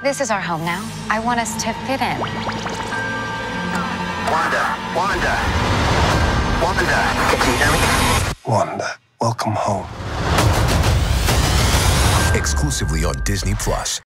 This is our home now. I want us to fit in. Wanda, Wanda, Wanda, can you hear me? Wanda, welcome home. Exclusively on Disney Plus.